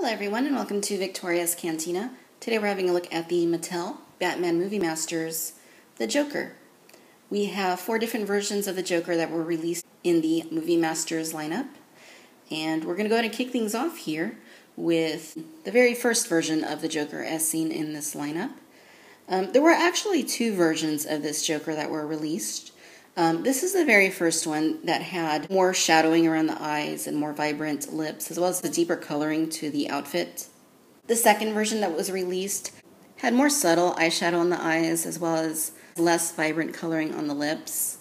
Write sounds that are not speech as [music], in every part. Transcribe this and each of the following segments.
Hello everyone and welcome to Victoria's Cantina. Today we're having a look at the Mattel Batman Movie Masters The Joker. We have four different versions of the Joker that were released in the Movie Masters lineup. And we're going to go ahead and kick things off here with the very first version of the Joker as seen in this lineup. Um, there were actually two versions of this Joker that were released. Um, this is the very first one that had more shadowing around the eyes and more vibrant lips, as well as the deeper coloring to the outfit. The second version that was released had more subtle eyeshadow on the eyes, as well as less vibrant coloring on the lips,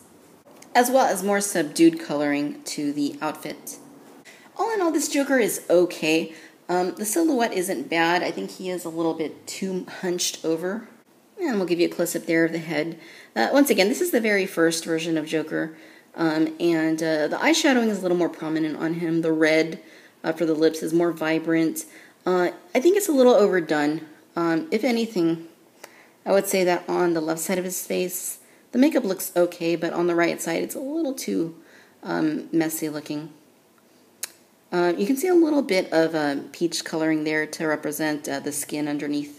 as well as more subdued coloring to the outfit. All in all, this Joker is okay. Um, the silhouette isn't bad. I think he is a little bit too hunched over and we'll give you a close up there of the head. Uh, once again, this is the very first version of Joker, um, and uh, the eyeshadowing is a little more prominent on him. The red uh, for the lips is more vibrant. Uh, I think it's a little overdone. Um, if anything, I would say that on the left side of his face, the makeup looks okay, but on the right side, it's a little too um, messy looking. Uh, you can see a little bit of uh, peach coloring there to represent the skin underneath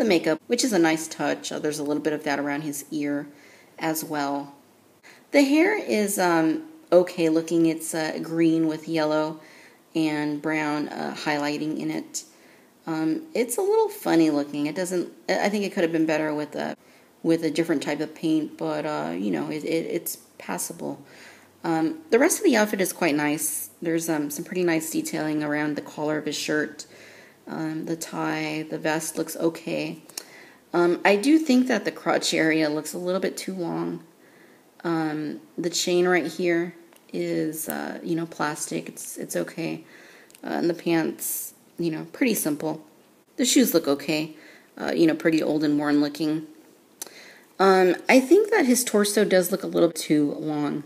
the makeup, which is a nice touch. Uh, there's a little bit of that around his ear as well. The hair is um, okay looking. It's uh, green with yellow and brown uh, highlighting in it. Um, it's a little funny looking. It doesn't. I think it could have been better with a with a different type of paint, but uh, you know it, it, it's passable. Um, the rest of the outfit is quite nice. There's um, some pretty nice detailing around the collar of his shirt um, the tie, the vest looks okay. Um, I do think that the crotch area looks a little bit too long. Um, the chain right here is, uh, you know, plastic. It's it's okay. Uh, and the pants, you know, pretty simple. The shoes look okay. Uh, you know, pretty old and worn looking. Um, I think that his torso does look a little too long.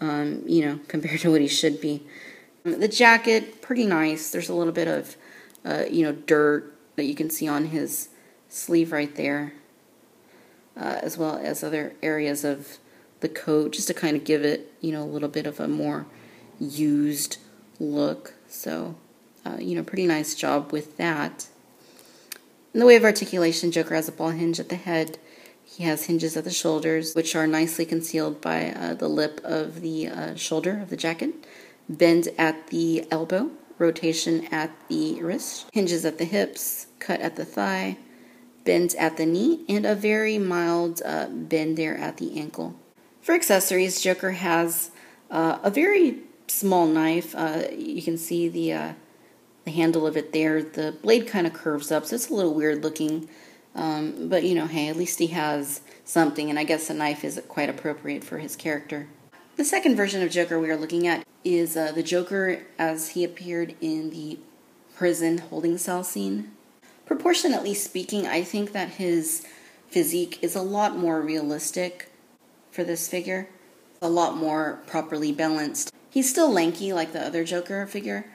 Um, you know, [laughs] compared to what he should be. The jacket, pretty nice. There's a little bit of uh, you know, dirt that you can see on his sleeve right there, uh, as well as other areas of the coat, just to kind of give it, you know, a little bit of a more used look. So, uh, you know, pretty nice job with that. In the way of articulation, Joker has a ball hinge at the head. He has hinges at the shoulders, which are nicely concealed by uh, the lip of the uh, shoulder of the jacket. Bend at the elbow, rotation at the wrist, hinges at the hips, cut at the thigh, bends at the knee, and a very mild uh, bend there at the ankle. For accessories, Joker has uh, a very small knife. Uh, you can see the uh, the handle of it there. The blade kind of curves up, so it's a little weird looking. Um, but you know, hey, at least he has something, and I guess a knife is quite appropriate for his character. The second version of Joker we are looking at is uh, the Joker as he appeared in the prison holding cell scene. Proportionately speaking, I think that his physique is a lot more realistic for this figure, a lot more properly balanced. He's still lanky like the other Joker figure,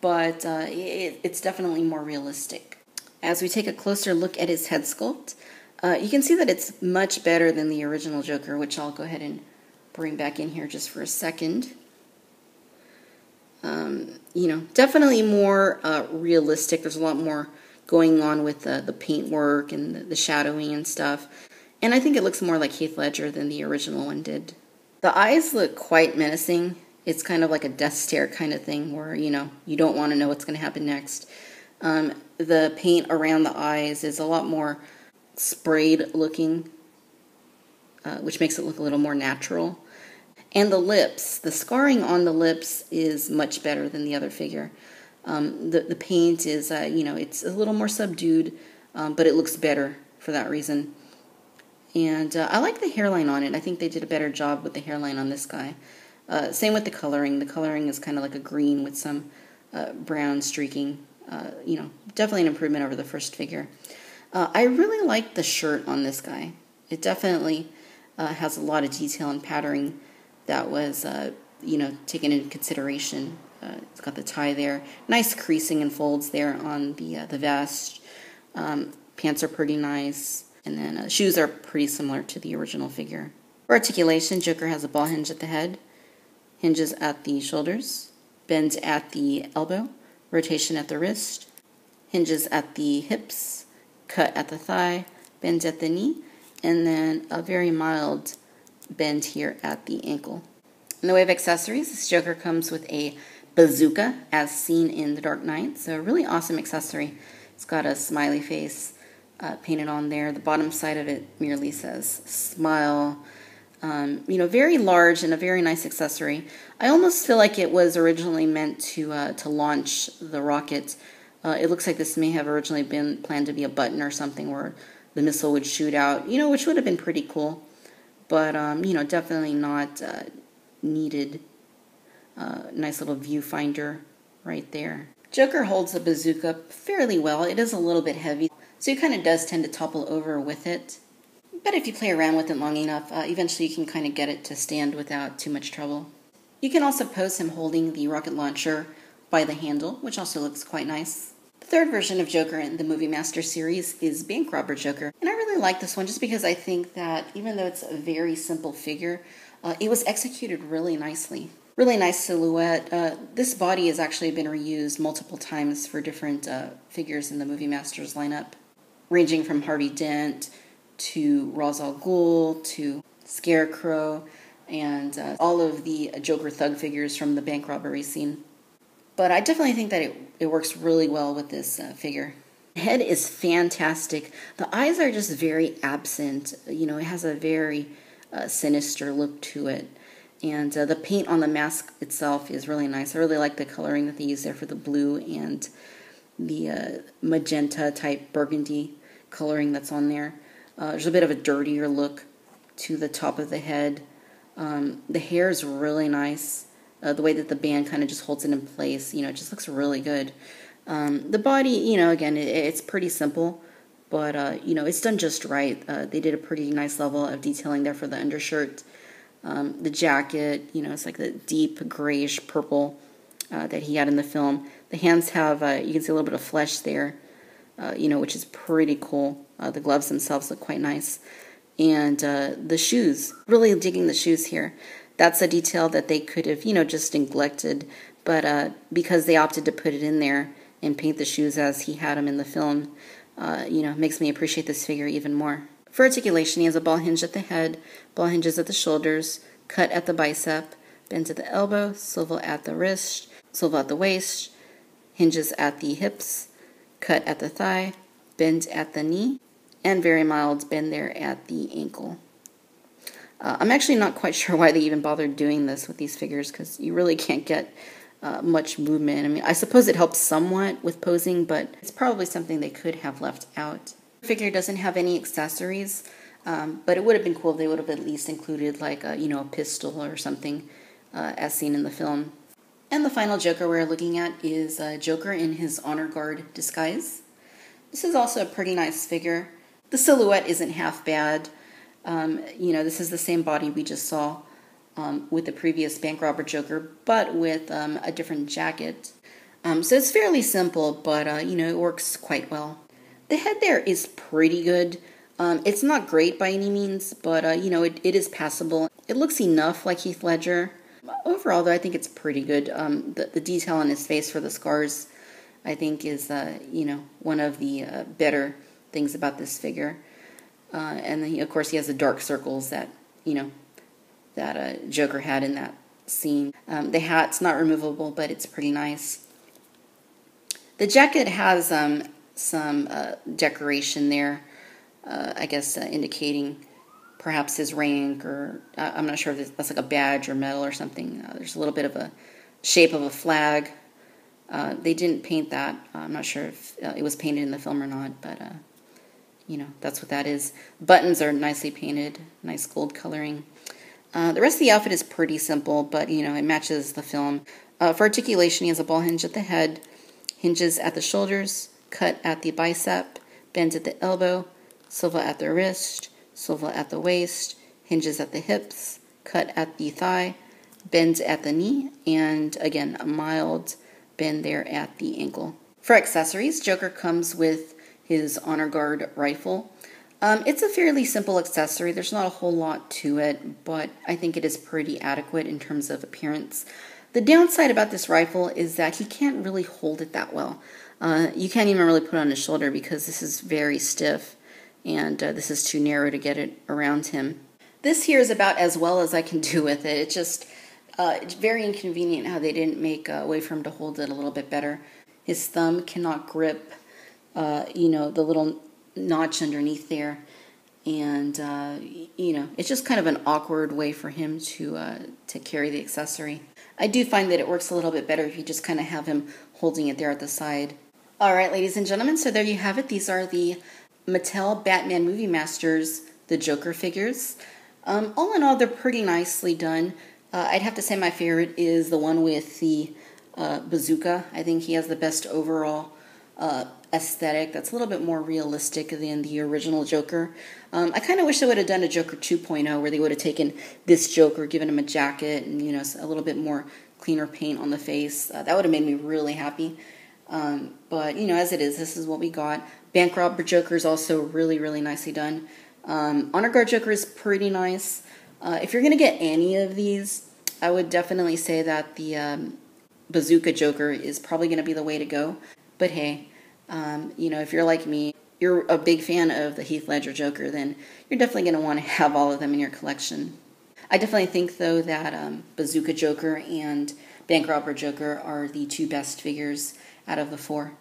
but uh, it, it's definitely more realistic. As we take a closer look at his head sculpt, uh, you can see that it's much better than the original Joker, which I'll go ahead and bring back in here just for a second. Um, you know, definitely more uh, realistic. There's a lot more going on with the, the paint work and the, the shadowing and stuff. And I think it looks more like Heath Ledger than the original one did. The eyes look quite menacing. It's kind of like a death stare kind of thing where, you know, you don't want to know what's going to happen next. Um, the paint around the eyes is a lot more sprayed looking uh, which makes it look a little more natural. And the lips, the scarring on the lips is much better than the other figure. Um, the, the paint is, uh, you know, it's a little more subdued, um, but it looks better for that reason. And uh, I like the hairline on it. I think they did a better job with the hairline on this guy. Uh, same with the coloring. The coloring is kind of like a green with some uh, brown streaking. Uh, you know, definitely an improvement over the first figure. I really like the shirt on this guy. It definitely uh, has a lot of detail and patterning that was, uh, you know, taken into consideration. Uh, it's got the tie there, nice creasing and folds there on the uh, the vest. Um, pants are pretty nice, and then uh, shoes are pretty similar to the original figure. For articulation, Joker has a ball hinge at the head, hinges at the shoulders, bends at the elbow, rotation at the wrist, hinges at the hips, cut at the thigh, bends at the knee, and then a very mild bend here at the ankle. In the way of accessories, this Joker comes with a bazooka as seen in The Dark Knight. So, a really awesome accessory. It's got a smiley face uh, painted on there. The bottom side of it merely says smile. Um, you know, very large and a very nice accessory. I almost feel like it was originally meant to uh, to launch the rocket. Uh, it looks like this may have originally been planned to be a button or something where the missile would shoot out. You know, which would have been pretty cool, but um, you know, definitely not uh, needed. Uh, nice little viewfinder right there. Joker holds the bazooka fairly well. It is a little bit heavy, so he kind of does tend to topple over with it. But if you play around with it long enough, uh, eventually you can kind of get it to stand without too much trouble. You can also pose him holding the rocket launcher by the handle, which also looks quite nice. Third version of Joker in the Movie Master series is Bank Robber Joker. And I really like this one just because I think that even though it's a very simple figure, uh, it was executed really nicely. Really nice silhouette. Uh, this body has actually been reused multiple times for different uh, figures in the Movie Masters lineup, ranging from Harvey Dent to Ra's al Ghul to Scarecrow and uh, all of the Joker thug figures from the bank robbery scene. But I definitely think that it, it works really well with this uh, figure. The head is fantastic. The eyes are just very absent. You know, it has a very uh, sinister look to it. And uh, the paint on the mask itself is really nice. I really like the coloring that they use there for the blue and the uh, magenta type burgundy coloring that's on there. Uh, there's a bit of a dirtier look to the top of the head. Um, the hair is really nice. Uh, the way that the band kind of just holds it in place, you know, it just looks really good. Um, the body, you know, again, it, it's pretty simple, but uh, you know, it's done just right. Uh, they did a pretty nice level of detailing there for the undershirt. Um, the jacket, you know, it's like the deep grayish purple uh, that he had in the film. The hands have, uh, you can see a little bit of flesh there, uh, you know, which is pretty cool. The gloves themselves look quite nice. And the shoes, really digging the shoes here. That's a detail that they could have, you know, just neglected. But uh, because they opted to put it in there and paint the shoes as he had them in the film, you know, makes me appreciate this figure even more. For articulation, he has a ball hinge at the head, ball hinges at the shoulders, cut at the bicep, bends at the elbow, swivel at the wrist, swivel at the waist, hinges at the hips, cut at the thigh, bend at the knee, and very mild bend there at the ankle. Uh, I'm actually not quite [laughs] sure why they even bothered doing this with these figures because you really can't get uh, much movement. I mean, I suppose it helps somewhat with posing, but it's probably something they could have left out. The figure doesn't have any accessories, um, but it would have been cool if they would have at least included like a, you know a pistol or something uh, as seen in the film. And the final Joker we're looking at is uh, Joker in his honor guard disguise. This is also a pretty nice figure. The silhouette isn't half bad. Um, you know, this is the same body we just saw um, with the previous bank robber Joker, but with um, a different jacket. Um, so it's fairly simple, but uh, you know, it works quite well. The head there is pretty good. Um, it's not great by any means, but uh, you know it, it is passable. It looks enough like Heath Ledger. Overall, though, I think it's pretty good. Um, the, the detail on his face for the scars, I think, is uh, you know one of the uh, better things about this figure. Uh, and then, he, of course, he has the dark circles that you know that uh, Joker had in that scene. Um, the hat's not removable, but it's pretty nice. The jacket has um, some uh, decoration there, uh, I guess uh, indicating perhaps his rank, or uh, I'm not sure if that's like a badge or medal or something. Uh, there's a little bit of a shape of a flag. Uh, they didn't paint that. I'm not sure if it was painted in the film or not, but you know that's what that is. Buttons are nicely painted, nice gold coloring. the rest of the outfit is pretty simple, but you know it matches the film. for articulation, he has a ball hinge at the head, hinges at the shoulders, cut at the bicep, bends at the elbow, swivel at the wrist, swivel at the waist, hinges at the hips, cut at the thigh, bends at the knee, and again, a mild bend there at the ankle. For accessories, Joker comes with his Honor Guard rifle. Um, it's a fairly simple accessory. There's not a whole lot to it, but I think it is pretty adequate in terms of appearance. The downside about this rifle is that he can't really hold it that well. Uh, you can't even really put it on his shoulder because this is very stiff and uh, this is too narrow to get it around him. This here is about as well as I can do with it. It just uh, it's very inconvenient how they didn't make a way for him to hold it a little bit better. His thumb cannot grip, uh, you know, the little notch underneath there, and uh, you know, it's just kind of an awkward way for him to uh, to carry the accessory. I do find that it works a little bit better if you just kind of have him holding it there at the side. All right, ladies and gentlemen, so there you have it. These are the Mattel Batman Movie Masters, the Joker figures. Um, all in all, they're pretty nicely done. Uh, I'd have to say my favorite is the one with the uh, bazooka. I think he has the best overall uh, aesthetic. That's a little bit more realistic than the original Joker. Um, I kind of wish they would have done a Joker 2.0 where they would have taken this Joker, given him a jacket, and you know a little bit more cleaner paint on the face. Uh, that would have made me really happy. Um, but you know, as it is, this is what we got. Bank Robber Joker is also really, really nicely done. Um, Honor Guard Joker is pretty nice. Uh, if you're to get any of these, I would definitely say that the um, Bazooka Joker is probably to be the way to go. But hey, um, you know, if you're like me, you're a big fan of the Heath Ledger Joker, then you're definitely going to want to have all of them in your collection. I definitely think, though, that um, Bazooka Joker and Bank Robber Joker are the two best figures out of the four.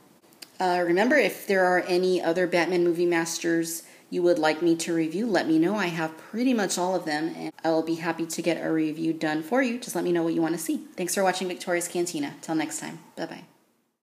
Uh, remember, if there are any other Batman movie masters you would like me to review, let me know. I have pretty much all of them, and I will be happy to get a review done for you. Just let me know what you want to see. Thanks for watching Victoria's Cantina. Till next time. Bye bye.